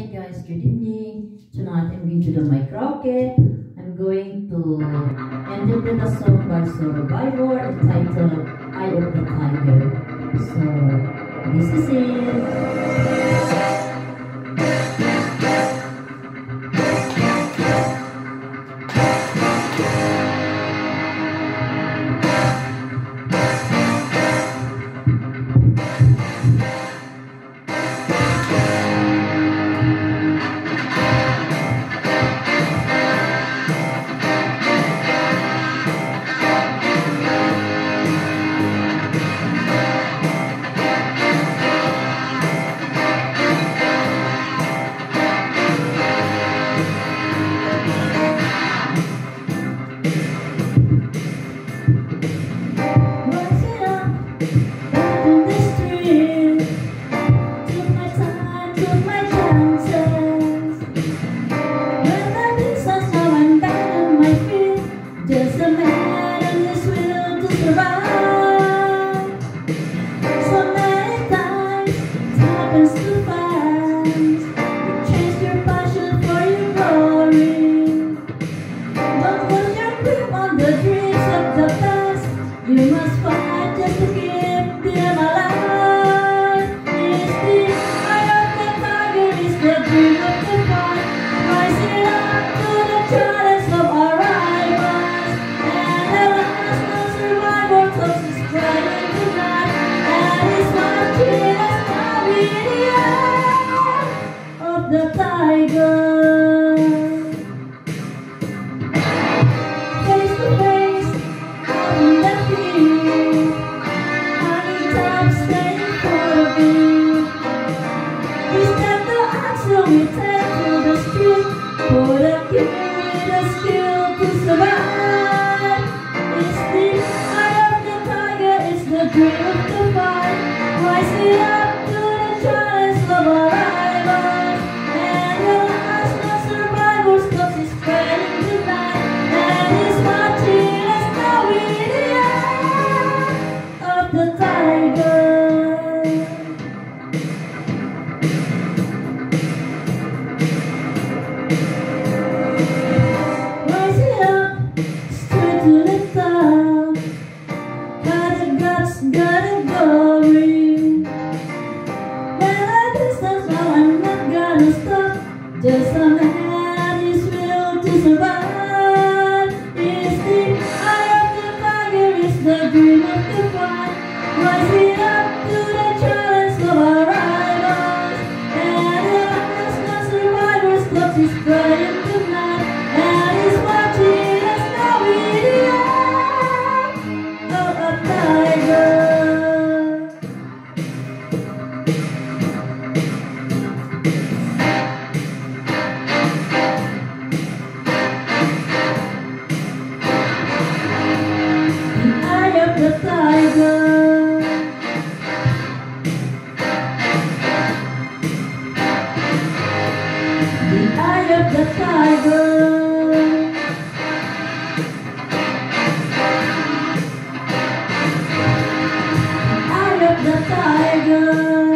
Hey guys, good evening. Tonight I'm going to do my karaoke. I'm going to interpret a song by Survivor entitled Eye of the Tiger. So, this is it. There's the tiger. Face to face, I'm left you. Honey, time staying for me. We step the axle, we take to the street. Put a kid with a skill to survive. It's the eye of the tiger, it's the dream of the fight. Why sit If you eye of the tiger. Eye of the tiger.